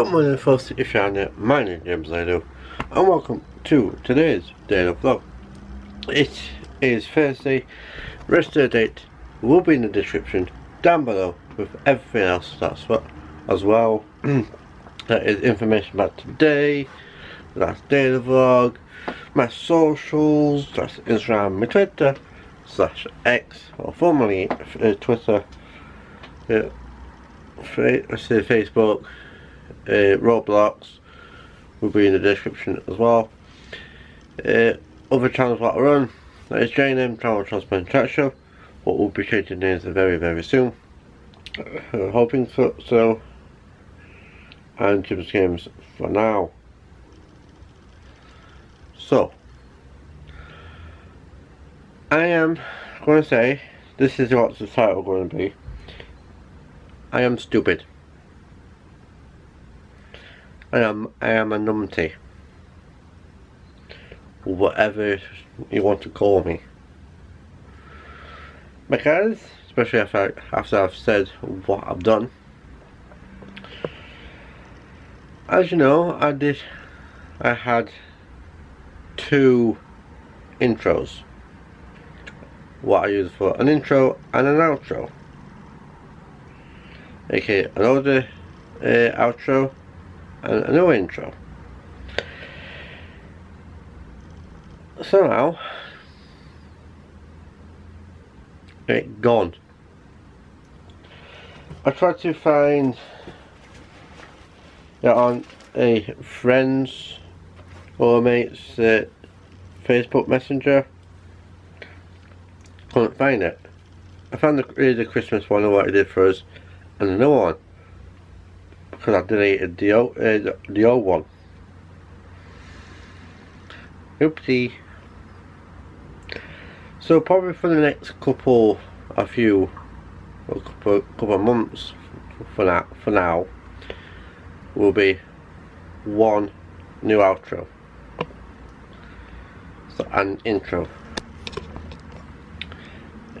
Good morning folks, it's Shana, my name is James Lado, and welcome to today's daily vlog. It is Thursday, rest of the date will be in the description down below with everything else that's what as well. that is information about today, that's daily vlog, my socials, that's Instagram, my Twitter, slash X, or formerly uh, Twitter, uh, let's say Facebook, uh, Roblox will be in the description as well. Uh, other channels that I run, that is J&M Channel Transport Chat Show, what will be changing names very very soon. Uh, hoping so, so and Jim's Games for now. So, I am going to say, this is what the title going to be. I am stupid. I am I am a numpty. Whatever you want to call me. Because, especially after, after I've said what I've done. As you know, I did I had two intros. What I use for an intro and an outro. Okay, another uh, outro a new intro. So now, it gone. I tried to find it on a friend's or mate's uh, Facebook Messenger. Couldn't find it. I found the, the Christmas one of what it did for us and another one because I deleted the old, uh, the old one. Oopsie. So probably for the next couple, a few, a couple, couple of months for now, for now, will be one new outro. So an intro.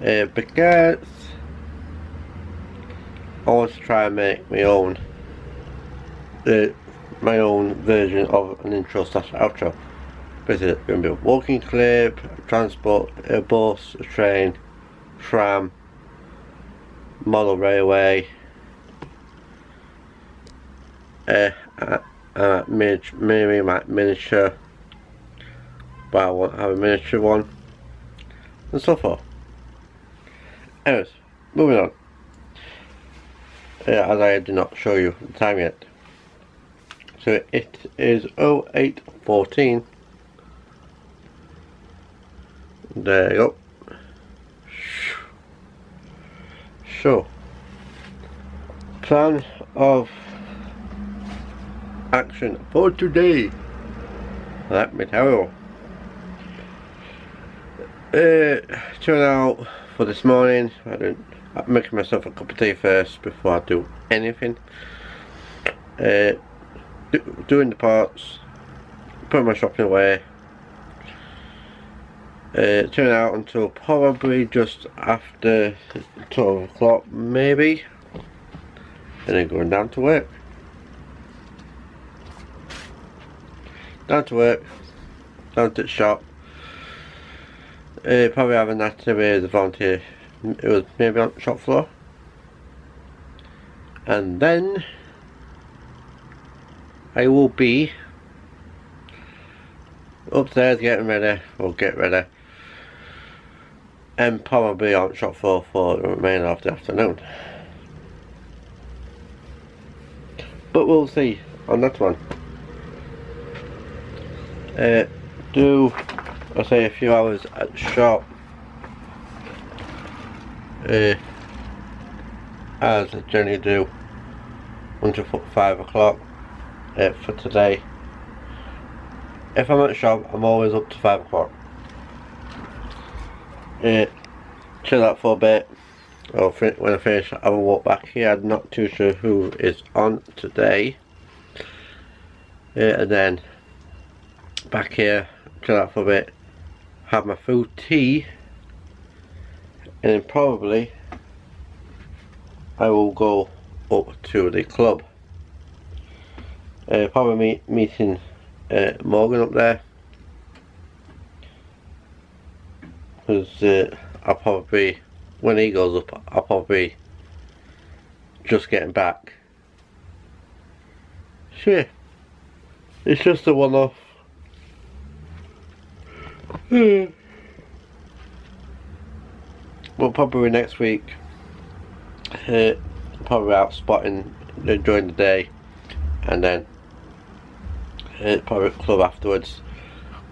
Uh, because I want to try and make my own the my own version of an intro slash outro. Basically, it's going to be a walking clip, a transport, a bus, a train, tram, model railway, uh, a, a maybe my miniature, but I want to have a miniature one, and so forth. Anyways, moving on. Uh, as I did not show you the time yet. So it is 0814. There you go. So, plan of action for today. Let me tell you. Uh, turn out for this morning. I don't. I'm making myself a cup of tea first before I do anything. Uh, do, doing the parts, putting my shopping away. Uh, turn out until probably just after 12 o'clock maybe. And then going down to work. Down to work. Down to the shop. Uh, probably have an activity as a volunteer. It was maybe on the shop floor. And then I will be upstairs getting ready, or get ready, and probably on shop floor for the remainder of the afternoon. But we'll see on that one. Uh, do, I say a few hours at the shop, uh, as I generally do until 5 o'clock it for today. If I'm at shop, I'm always up to 5 o'clock. Uh, chill out for a bit. Or when I finish, I will walk back here. I'm not too sure who is on today. Uh, and then back here, chill out for a bit, have my full tea, and then probably I will go up to the club Uh, probably meet, meeting uh, Morgan up there. Because uh, I'll probably, when he goes up, I'll probably just getting back. Sure. It's just a one-off. well, probably next week. Uh, probably out spotting during the day, and then uh, probably club afterwards.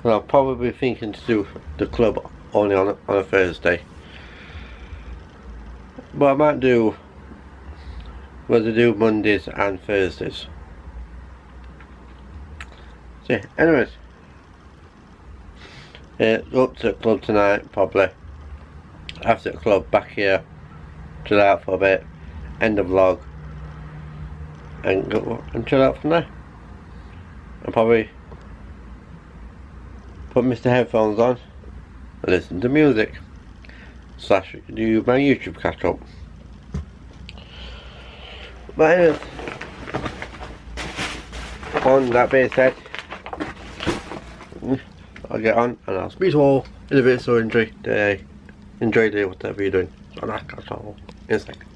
And I'll probably be thinking to do the club only on a, on a Thursday. But I might do whether do Mondays and Thursdays. So yeah, anyways. Uh, up to the club tonight probably. After the club back here. Chill out for a bit. End of vlog. And go and chill out from there. And probably put Mr. Headphones on and listen to music. Slash do my YouTube catch up. But anyways, on that being said, I'll get on and I'll speak to all in a bit so enjoy the enjoy the whatever you're doing. So that's all in a second.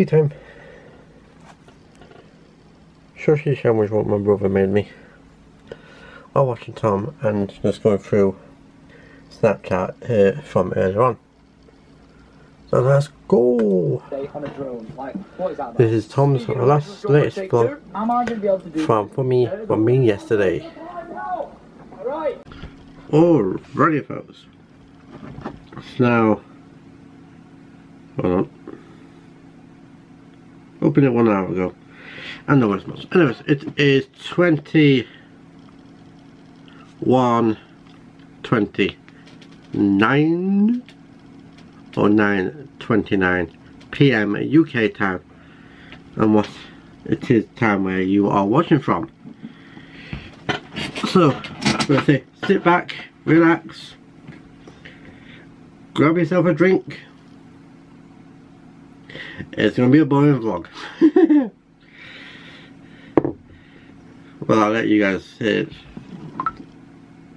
Tea time. Sushi sandwich what my brother made me. While watching Tom and just going through Snapchat uh, from earlier on. So let's go! on a drone. Like, what is that? This is Tom's last latest vlog Am I going to be able to do from for me from me yesterday. Alright. Alrighty folks. So now hold on. Opened it one hour ago. And no response. Anyways, it is twenty one twenty nine or nine twenty nine PM UK time and what it is time where you are watching from. So, say, sit back, relax, grab yourself a drink. It's gonna be a boring vlog. well, I'll let you guys uh,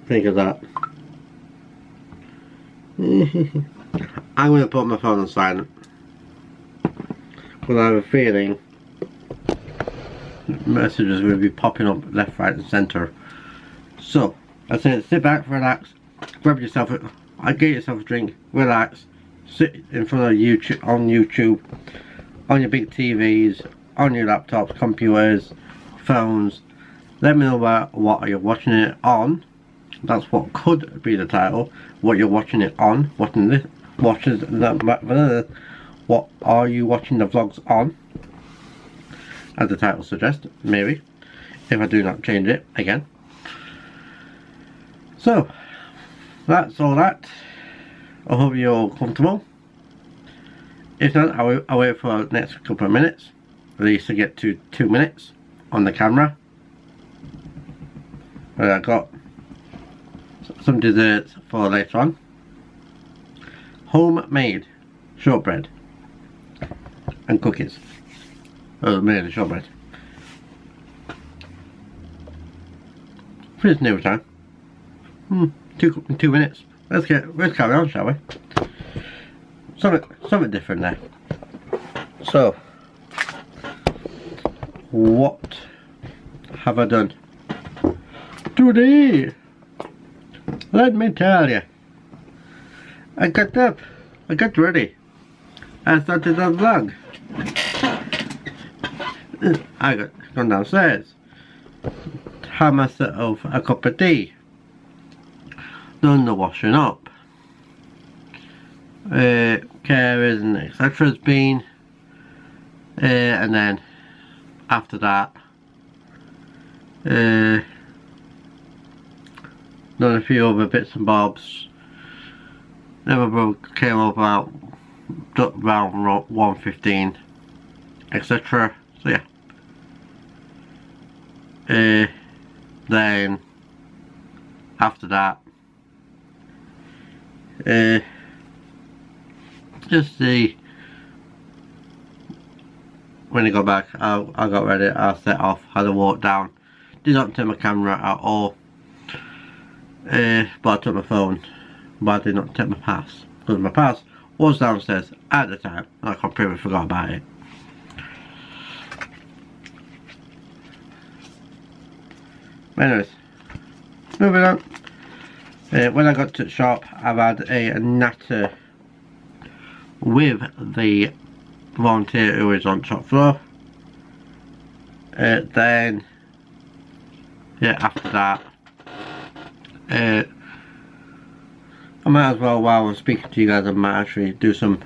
think of that. I'm gonna put my phone on silent. I have a feeling messages will be popping up left, right and centre. So, I said sit back, relax, grab yourself a, I get yourself a drink, relax, sit in front of YouTube, on YouTube, on your big TVs, on your laptops, computers, phones. Let me know about what are you're watching it on. That's what could be the title. What you're watching it on. Watching this. Watches the. What are you watching the vlogs on? As the title suggests, maybe. If I do not change it again. So, that's all that. I hope you're all comfortable. If not, I'll, I'll wait for the next couple of minutes. At least to get to two minutes on the camera. But I got some desserts for later on. Homemade shortbread and cookies. Oh, made shortbread. Finish near time. Hmm, two two minutes. Let's get let's carry on, shall we? Something something different there. So what have I done today? Let me tell you. I got up, I got ready. I started the vlog. I got gone downstairs. Had myself a cup of tea. Done the washing up. Uh, carers and etc. has been. Uh, and then after that, uh, done a few other bits and bobs. Brother came up about around 115 etc. So yeah. Uh, then after that uh, just the when I got back I, I got ready I set off had a walk down did not take my camera at all. Uh, but I took my phone but I did not take my pass because my pass was downstairs at the time and I completely forgot about it. Anyways moving on uh, when I got to the shop I've had a natter with the volunteer who is on top floor. Uh, then yeah after that uh, I might as well while I'm speaking to you guys I might actually do some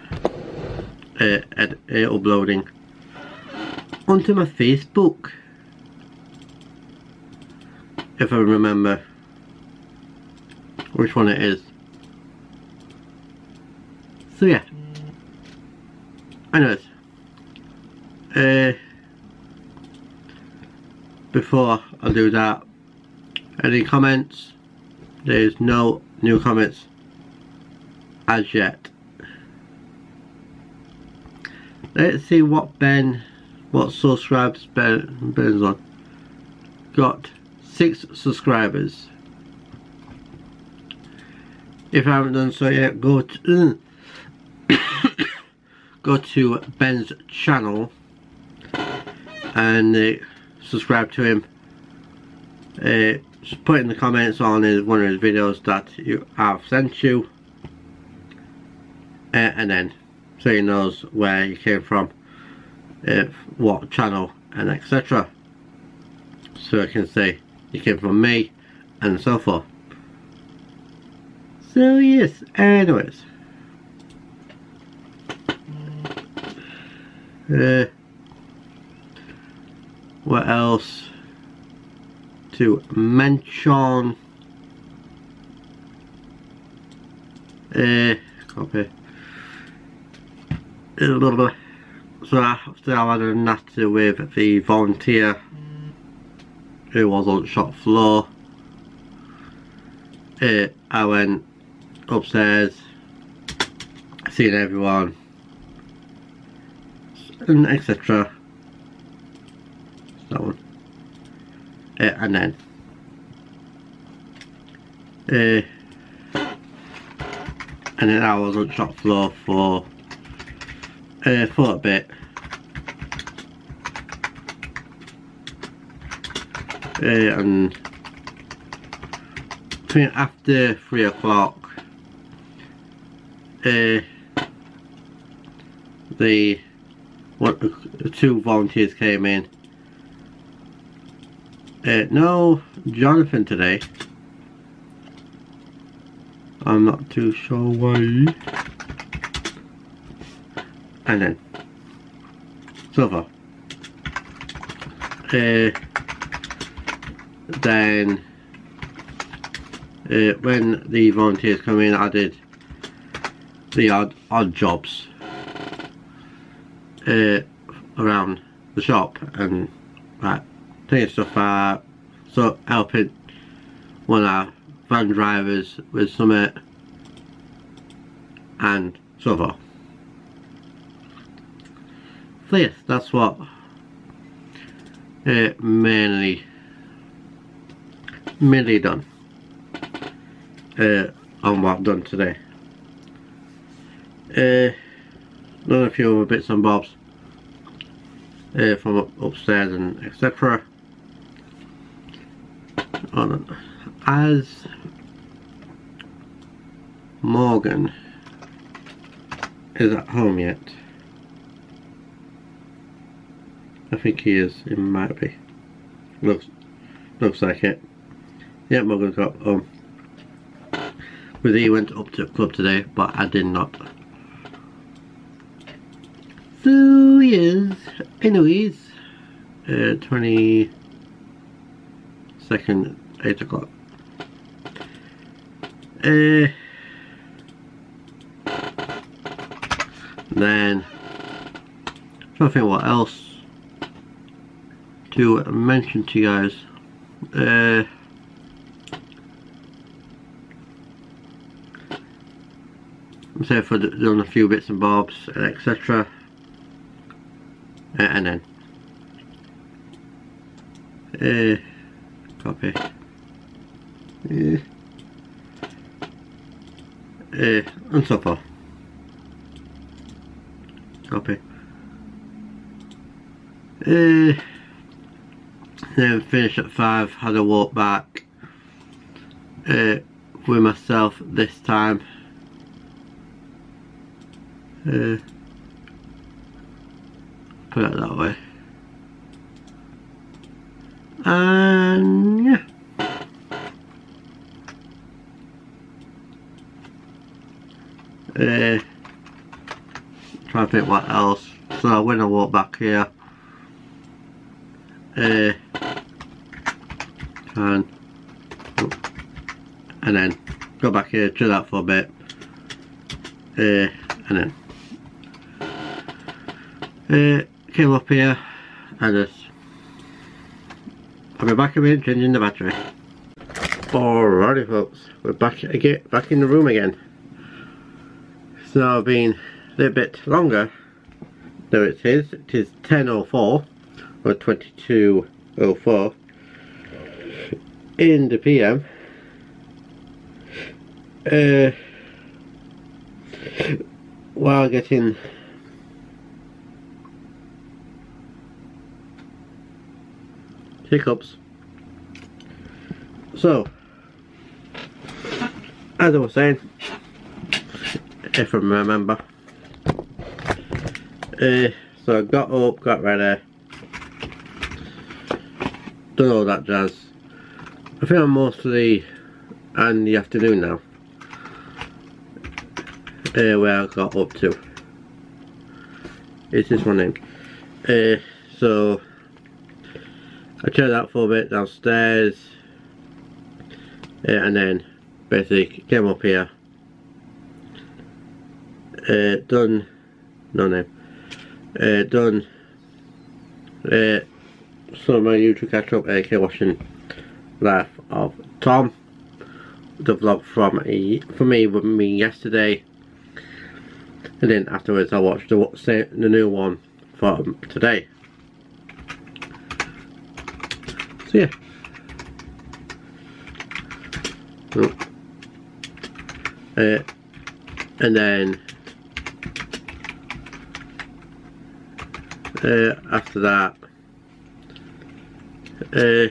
uh, ed uh, uploading onto my Facebook. If I remember which one it is. So yeah. Anyways. Uh, before I do that any comments? There's no new comments as yet. Let's see what Ben what subscribes Ben Ben's on. Got six subscribers if I haven't done so yet go to go to Ben's channel and uh, subscribe to him. Uh, just put in the comments on his, one of his videos that you have sent you. Uh, and then so he knows where you came from uh, what channel and etc so I can say you came from me and so forth so yes anyways uh, what else to mention uh, copy so I still had a natter with the volunteer who was on shop floor. Uh, I went upstairs, seen everyone, and etc. That one. Uh, and then uh, and then I was on shop floor for uh, for a bit. Uh, and I think after three o'clock, uh, the what two volunteers came in. Uh, no, Jonathan today. I'm not too sure why and then silver uh, then uh, when the volunteers come in I did the odd, odd jobs uh, around the shop and like taking stuff out so helping one of our van drivers with some it and so forth so yes, that's what uh, mainly mainly done uh, on what I've done today. Uh, a few other bits and bobs uh, from up, upstairs and etc. As Morgan is at home yet I think he is. He might be. Looks looks like it. Yeah, Morgan's got home. With he went up to the club today, but I did not. So yes. Anyways, uh, twenty second, eight o'clock. Uh, then, trying to think what else to mention to you guys. Uh, so for doing a few bits and bobs, etc. Uh, and then uh, copy. Uh, uh, and so forth. Copy. Uh, then finished at 5, had a walk back uh, with myself this time. Uh, put it that way. And yeah. Uh, trying to think what else. So when I walk back here, uh, and and then go back here chill that for a bit uh, and then uh, came up here and just I'll be back a minute changing the battery. Alrighty folks we're back again back in the room again. So I've been a little bit longer though it is. It is 10.04 or 22.04 in the PM uh, while getting hiccups. So, as I was saying, if I remember, uh, so I got up, got ready, done all that jazz. I think I'm mostly in the afternoon now, uh, where I got up to. It's this one in. Uh, so I chilled out for a bit downstairs. And then basically came up here. Uh, done no name uh, done. Uh, some of my YouTube catch up AK watching life of Tom. The vlog from for me with me yesterday. And then afterwards I watched the, the new one from today so yeah. Oh. uh, and then uh, after that uh,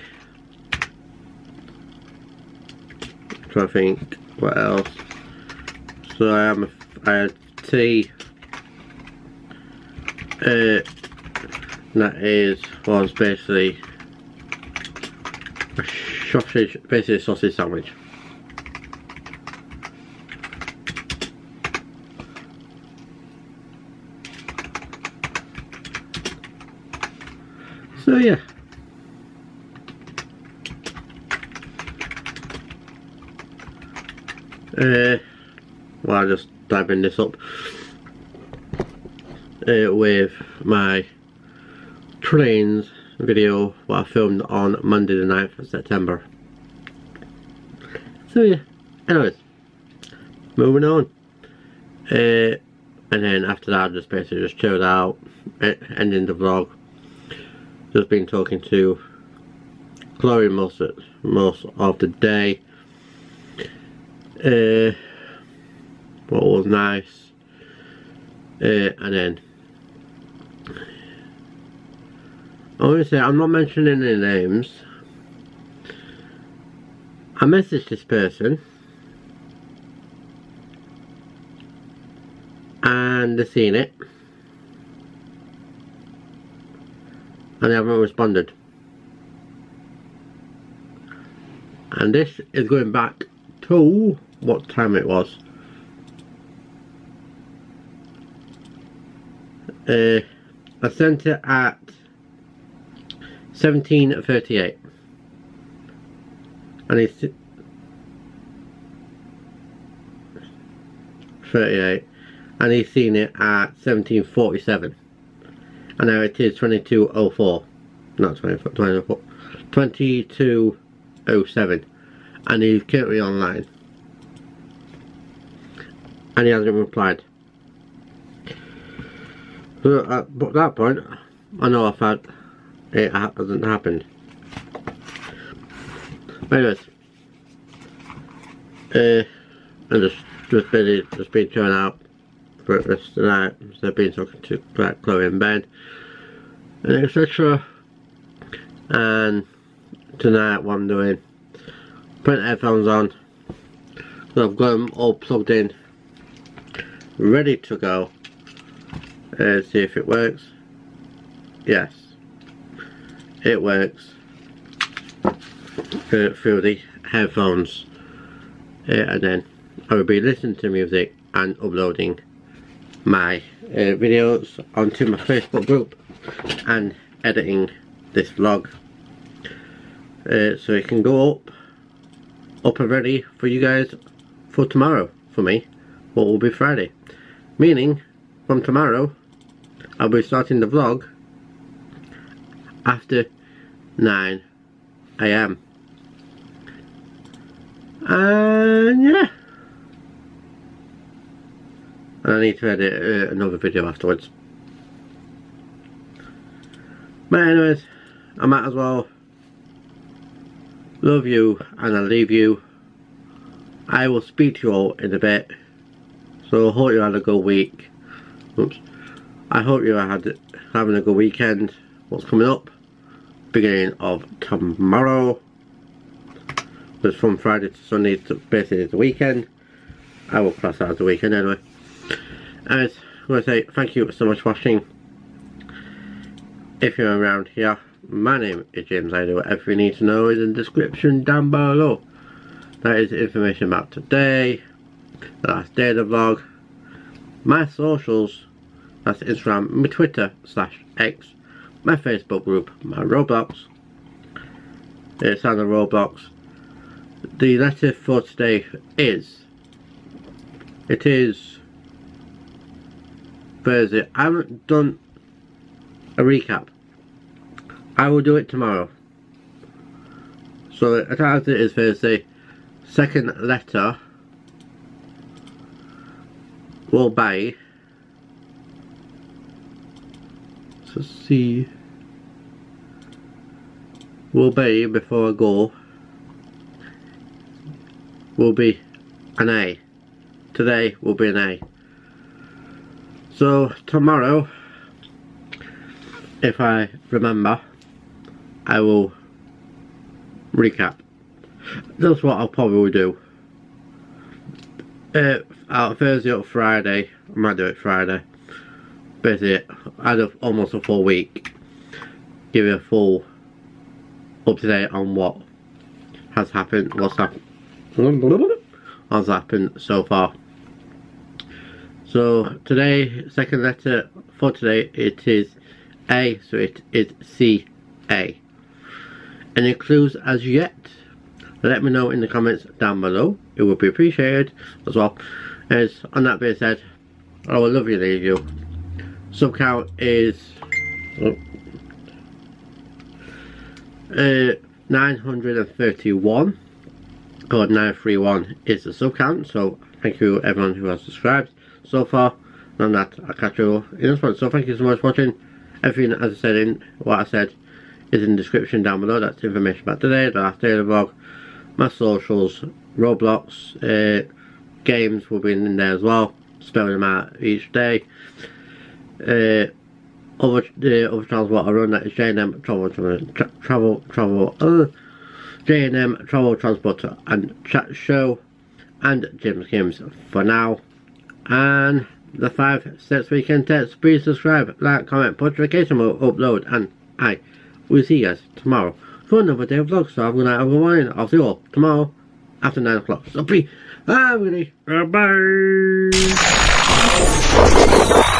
trying to think what else. So I am I had tea. Uh, that is was basically sausage basically sausage sandwich so yeah. Uh, well I'll just typing this up. Uh, with my trains video what I filmed on Monday the 9th of September. So yeah anyways moving on. Uh, and then after that I just basically just chilled out ending the vlog. Just been talking to Chloe most of, most of the day. Uh, what was nice. Uh, and then Say I'm not mentioning any names. I messaged this person. And they've seen it. And they haven't responded. And this is going back to what time it was. Uh, I sent it at 1738 and it's 38 and he's seen it at 1747 and now it is 2204 not 24 24 2207 and he's currently online. And he hasn't replied. So uh, at that point I know I've had it hasn't happened. Anyways. Uh, I just just been just been chilling out for the rest of the night. So I've been talking to like, Chloe in bed and etc and tonight what I'm doing putting headphones on so I've got them all plugged in ready to go uh, see if it works. Yes it works. Through, the headphones. And then. I will be listening to music and uploading my uh, videos onto my Facebook group and editing this vlog. Uh, so it can go up up and ready for you guys for tomorrow for me what will be Friday. Meaning from tomorrow I'll be starting the vlog after 9 a.m. and yeah. And I need to edit uh, another video afterwards. But anyways I might as well love you and I'll leave you. I will speak to you all in a bit. So I hope you had a good week. Oops. I hope you had having a good weekend. What's coming up beginning of tomorrow. It's from Friday to Sunday, basically the weekend. I will class that as the weekend anyway. As I to say thank you so much for watching. If you're around here, my name is James I do whatever you need to know is in the description down below. That is information about today, the last day of the vlog, my socials, that's Instagram, my Twitter slash X, my Facebook group, my Roblox, it's on the Roblox. The letter for today is, it is Thursday. I haven't done a recap. I will do it tomorrow. So as it is Thursday, second letter will be so see will be before I go will be an A. Today will be an A. So tomorrow if I remember I will recap. That's what I'll probably do. Uh, out Thursday or Friday I might do it Friday. Basically I'd have almost a full week. Give you a full up to date on what has happened what's happened has happened so far. So today second letter for today it is A so it is C A. Any clues as yet let me know in the comments down below. It would be appreciated as well. As on that being said I will love you leave you. Sub count is oh, uh, 931 code 931 is the sub count so thank you everyone who has subscribed so far. And that I'll catch you in this one. So thank you so much for watching. Everything as I said in what I said is in the description down below. That's information about today the last day of the vlog my socials Roblox uh, games will be in there as well. Spelling them out each day. Uh, other the other channels what I run that is J&M Travel Tra Travel Travel uh, J&M Travel Transporter and Chat Show and James Games for now. And the five steps we can test. Please subscribe like comment put notification will upload and I will see you guys tomorrow for another day of vlog so have a good night have a good I'll see you all tomorrow after 9 o'clock. So be everybody bye bye